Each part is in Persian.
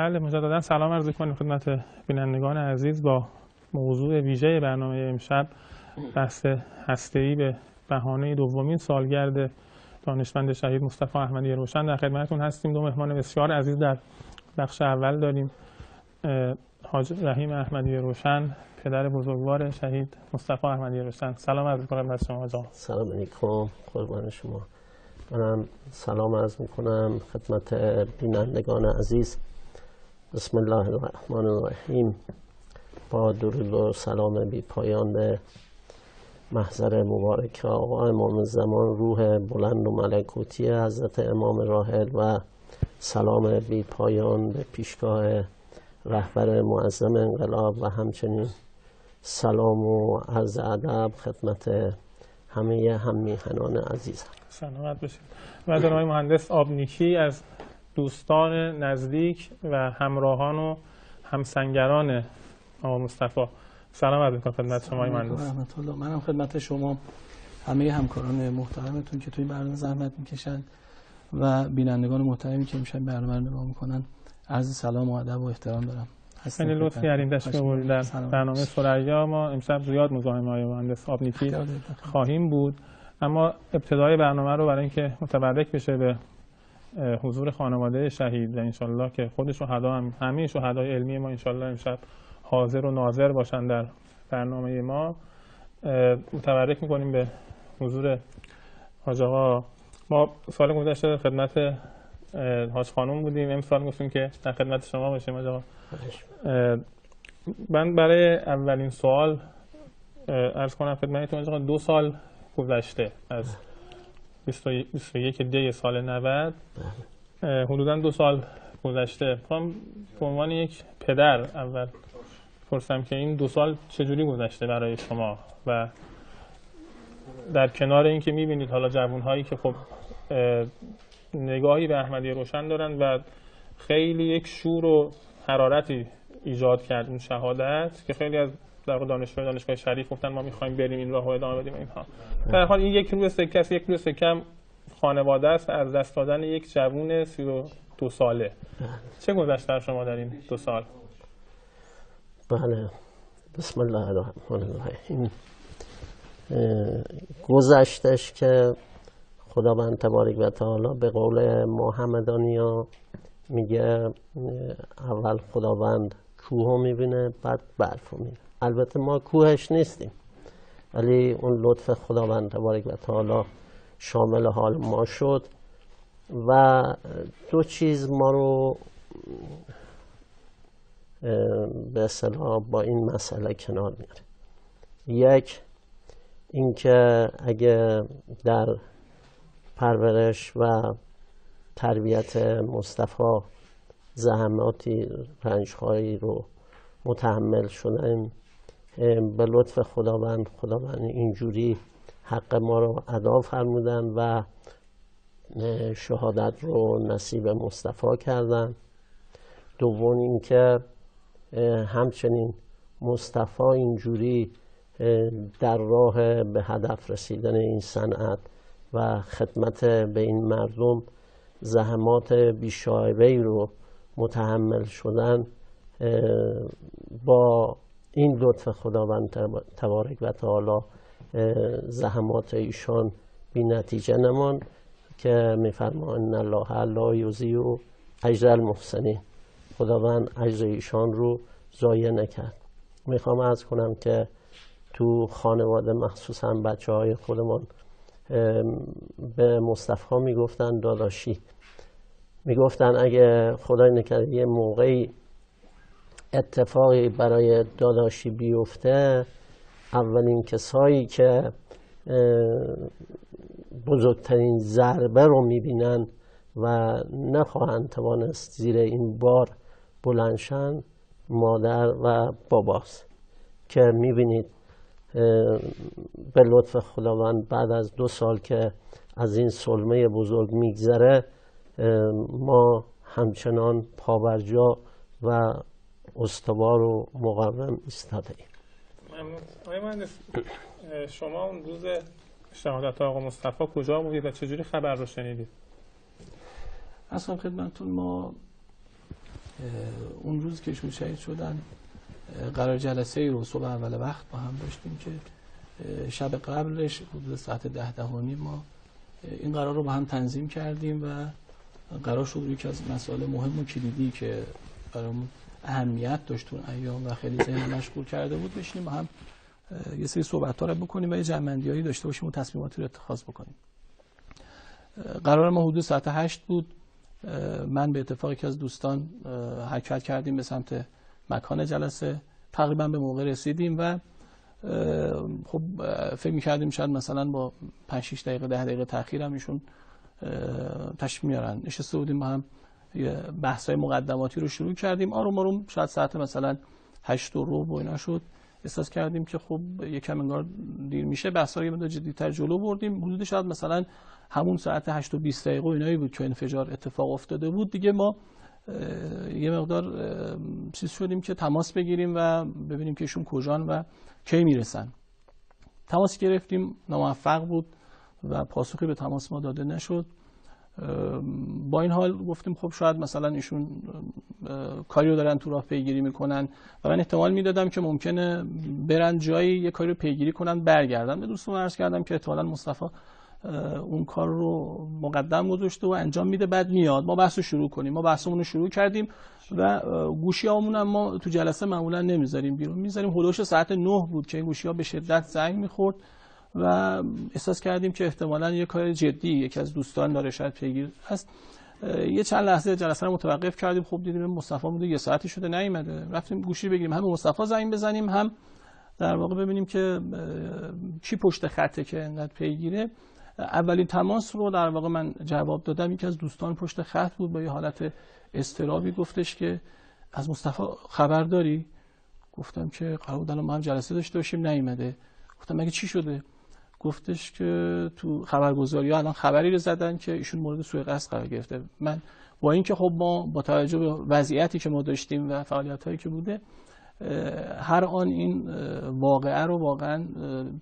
بله مجددا سلام عرض کنیم خدمت بینندگان عزیز. با موضوع ویژه برنامه امشب بحث هسته‌ای به بهانه دومین سالگرد دانشمند شهید مصطفی احمدی روشن در خدمتتون هستیم. دو مهمان بسیار عزیز در بخش اول داریم حاج رحیم احمدی روشن پدر بزرگوار شهید مصطفی احمدی روشن. سلام عرض می‌کنم بر شما جان. سلام علیکم قربان شما. منم سلام عرض می‌کنم خدمت بینندگان عزیز. بسم الله الرحمن الرحیم با درود و سلام بی پایان به محضر مبارک آقا امام زمان روح بلند و ملکوتی حضرت امام راحل و سلام بی پایان به پیشگاه رهبر معظم انقلاب و همچنین سلام و عرض ادب خدمت همه هم میهنان عزیزم سلامت باشید و مهندس آبنیکی از دوستان نزدیک و همراهان و همسنگران آقا مصطفی. سلام عرض می‌کنم خدمت شما مهندس. رحمت الله. منم خدمت شما همه همکاران محترمتون که توی برنامه زحمت می‌کشن و بینندگان محترمی که امشب برنامه رو نگاه می‌کنن. عرض سلام و ادب و احترام دارم. خیلی این تشریف آوردید در برنامه سریا ما امشب زیاد مزاحم های مهندس آبنیکی خواهیم بود. اما ابتدای برنامه رو برای اینکه متبرک بشه به حضور خانواده شهید و انشالله که خود شهدا هم همه شهدای علمی ما انشالله امشب حاضر و ناظر باشن در برنامه ما. متبرک می‌کنیم به حضور حاج آقا. ما سال گذشته خدمت حاج خانم بودیم. امسال گفتیم که در خدمت شما باشیم حاج من برای اولین سوال ارز کنم خدمتتون دو سال گذشته از 21 دی سال 90 حدودا دو سال گذشته. می‌خوام به عنوان یک پدر اول پرسم که این دو سال چجوری گذشته برای شما و در کنار اینکه می‌بینید حالا جوان هایی که خب نگاهی به احمدی روشن دارن و خیلی یک شور و حرارتی ایجاد کرد اون شهادت که خیلی از در دانشگاه دانشگاه شریف گفتن ما می‌خوایم بریم این راه ادامه بدیم اینها. در حال این یک روی سکه است یک روی سکه خانواده است. از دست دادن یک جوون سی و دو ساله. چه گذشت شما در این دو سال؟ بله. بسم الله الرحمن الرحیم. گذشتش که خداوند تبارک و تعالی به قول محمدانیا میگه اول خداوند کوه می‌بینه بعد برف می‌بینه. البته ما کوهش نیستیم ولی اون لطف خداوند تبارک و تعالی شامل حال ما شد و دو چیز ما رو به اصطلاح با این مسئله کنار میاره یک اینکه اگه در پرورش و تربیت مصطفی زحماتی رنجهایی رو متحمل شدن. به لطف خداوند خداوند اینجوری حق ما رو ادا فرمودن و شهادت رو نصیب مصطفی کردن. دوم اینکه همچنین مصطفی اینجوری در راه به هدف رسیدن این صنعت و خدمت به این مردم زحمات بیشایبه رو متحمل شدن با این لطف خداوند تبارک و تعالی زحمات ایشان بی نتیجه نمان که میفرما ان الله لا یضیع اجر المحسنین. خداوند اجر ایشان رو ضایع نکرد. می‌خوام از کنم که تو خانواده مخصوصا بچه های خودمان به مصطفی می‌گفتن داداشی می‌گفتن اگه خدای نکرده یه موقعی اتفاقی برای داداشی بیفته اولین کسایی که بزرگترین ضربه رو می‌بینن و نخواهند توانست زیر این بار بلنشن مادر و باباست. که می‌بینید به لطف خداوند بعد از دو سال که از این سلمه بزرگ میگذره ما همچنان پابرجا و استوار و مقوم ایستاده ایم. شما اون روز شهادت آقا مصطفی کجا بودید و چجوری خبر رو شنیدید؟ اصلا خدمتون ما اون روز که ایشون شهید شدن قرار جلسه ای رو صبح اول وقت با هم داشتیم که شب قبلش حدود ساعت ده ده ما این قرار رو با هم تنظیم کردیم و قرار شد یکی از مسائل مهم و کلیدی که برامون اهمیت داشت ایام و خیلی ذهن مشغول کرده بود بشینیم با هم یه سری صحبت ها رو بکنیم و یه جمعندی داشته باشیم و تصمیماتی رو اتخاذ بکنیم. قرار ما حدود ساعت هشت بود. من به اتفاقی که از دوستان حرکت کردیم به سمت مکان جلسه. تقریبا به موقع رسیدیم و خب فکر می‌کردیم شاید مثلا با 5 6 دقیقه 10 دقیقه تاخیر هم ایشون تشریف میارن نشسته بودیم با هم بحث های مقدماتی رو شروع کردیم. آروم آروم شاید ساعت مثلا 8 و رو اینا شد. احساس کردیم که خب یکم انگار دیر میشه. بحث های مدار جدیتر جلو بردیم. حدود شاید مثلا همون ساعت 8 و 20 دقیقه اینایی بود که انفجار اتفاق افتاده بود. دیگه ما یه مقدار چیز شدیم که تماس بگیریم و ببینیم که ایشون کجان و کی می‌رسن. تماس گرفتیم. ناموفق بود. و پاسخی به تماس ما داده نشد. با این حال گفتیم خب شاید مثلا ایشون کاری رو دارن تو راه پیگیری می‌کنن و من احتمال می‌دادم که ممکنه برن جایی یه کاری رو پیگیری کنن برگردن. به دوستم عرض کردم که احتمالا مصطفی اون کار رو مقدم گذاشته و انجام میده بعد میاد. ما بحث رو شروع کنیم. ما بحثمون رو شروع کردیم و گوشی هم ما تو جلسه معمولا نمی‌ذاریم بیرون. می‌ذاریم هلوش ساعت 9 بود که این گوشی ها به شدت زنگ می‌خورد. و احساس کردیم که احتمالا یه کار جدی یکی از دوستان داره شاید پیگیر هست. یه چند لحظه جلسه رو متوقف کردیم. خب دیدیم مصطفی بوده یه ساعتی شده نیومده. رفتیم گوشی بگیریم. هم مصطفی زنگ بزنیم هم در واقع ببینیم که کی پشت خطه که انقدر پیگیره. اولین تماس رو در واقع من جواب دادم. یکی از دوستان پشت خط بود. با یه حالت استرابی گفتش که از مصطفی خبر داری؟ گفتم که قرار بود ما هم جلسه داشته باشیم. نیومده. گفتم مگه چی شده؟ گفتش که تو خبرگزاری ها الان خبری رو زدن که ایشون مورد سوء قصد قرار گرفته. من با اینکه خب ما با توجه به وضعیتی که ما داشتیم و فعالیت هایی که بوده هر آن این واقعه رو واقعا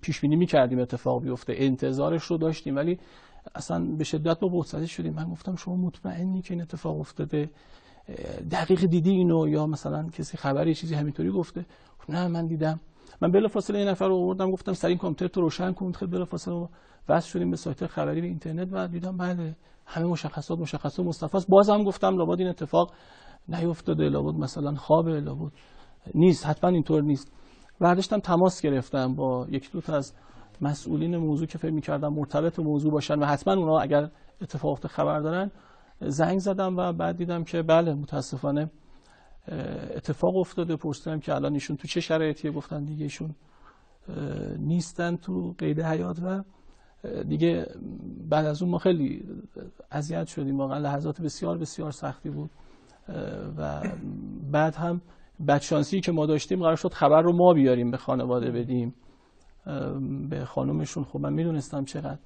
پیش بینی می‌کردیم اتفاق بیفته. انتظارش رو داشتیم ولی اصلا به شدت با بحث شدیم. من گفتم شما مطمئنی که این اتفاق افتاده؟ دقیق دیدی اینو؟ یا مثلا کسی خبری چیزی همینطوری گفته؟ نه من دیدم. من بلا فاصله این نفر رو آوردم گفتم سر این کامپیوتر تو روشن کن. خیلی بلا فاصله وصل شدیم به سایت خبری به اینترنت و دیدم بله همه مشخصات مشخصات مصطفی بازم گفتم لابد این اتفاق نیفتاده لابد مثلا خوابه لابد نیست حتما اینطور نیست. برداشتم تماس گرفتم با یکی دو تا از مسئولین موضوع که فکر می‌کردم مرتبط موضوع باشن و حتما اونا اگر اتفاق خبر دارن زنگ زدم و بعد دیدم که بله متاسفانه اتفاق افتاده پرسیدم که الان ایشون تو چه شرایطی گفتن دیگه ایشون نیستن تو قید حیات و دیگه بعد از اون ما خیلی اذیت شدیم. واقعا لحظات بسیار بسیار سختی بود. و بعد هم بدشانسی که ما داشتیم قرار شد خبر رو ما بیاریم به خانواده بدیم. به خانومشون. خب من می‌دونستم چقدر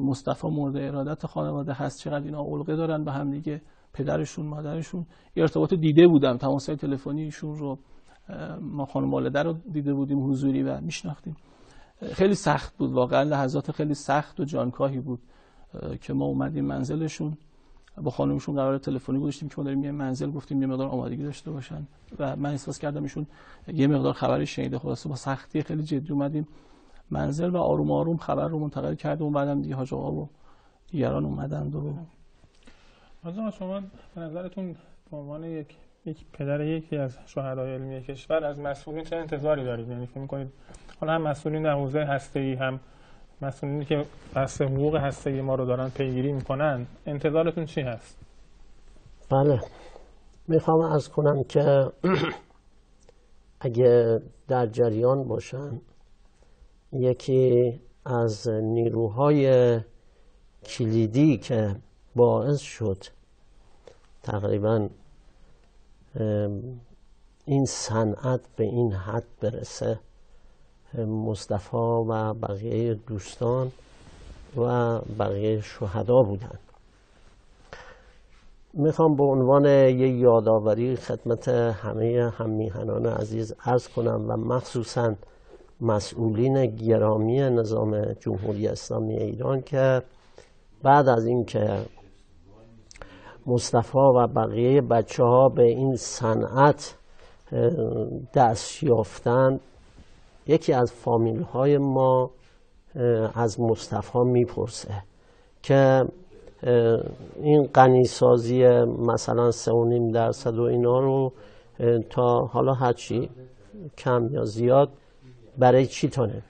مصطفی مورد ارادت خانواده هست چقدر اینا علقه دارن به هم دیگه. پدرشون مادرشون ارتباط دیده بودم تماس تلفنی ایشون رو ما خانم والده رو دیده بودیم حضوری و میشناختیم. خیلی سخت بود. واقعا لحظات خیلی سخت و جانکاهی بود که ما اومدیم منزلشون. با خانمشون قرار تلفنی گذاشتیم که ما داریم یه منزل گفتیم یه مقدار آمادگی داشته باشن. و من احساس کردم ایشون یه مقدار خبری شنیده خلاصه. با سختی خیلی جدی اومدیم منزل و آروم آروم خبر رو منتقل کردیم و بعدم دیگه حاج آقا و دیگران اومدند و حالا شما به نظرتون به عنوان یک یک پدر یکی از شهدای علمی کشور از مسئولین چه انتظاری دارید؟ یعنی فکر می‌کنید حالا هم مسئولین در حوزه هسته‌ای هم مسئولینی که بحث حقوق هسته‌ای ما رو دارن پیگیری می‌کنن انتظارتون چی هست؟ بله. می‌خوام از کنم که اگه در جریان باشن یکی از نیروهای کلیدی که باعث شد تقریبا این صنعت به این حد برسه. مصطفی و بقیه دوستان و بقیه شهدا بودن. می‌خوام به عنوان یه یادآوری خدمت همه هممیهنان عزیز عرض کنم و مخصوصا مسئولین گرامی نظام جمهوری اسلامی ایران که بعد از اینکه مصطفی و بقیه بچه ها به این صنعت دست یافتن. یکی از فامیل های ما از مصطفی می‌پرسه که این غنیسازی مثلا سه و نیم درصد و اینا رو تا حالا هرچی کم یا زیاد برای چی تانه